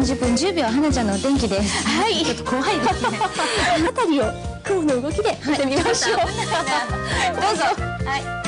10分10秒花ちゃんのお天気です。はい。ちょっと怖いですね。あたりを雲の動きで見てみましょう、はい。どうぞ。はい。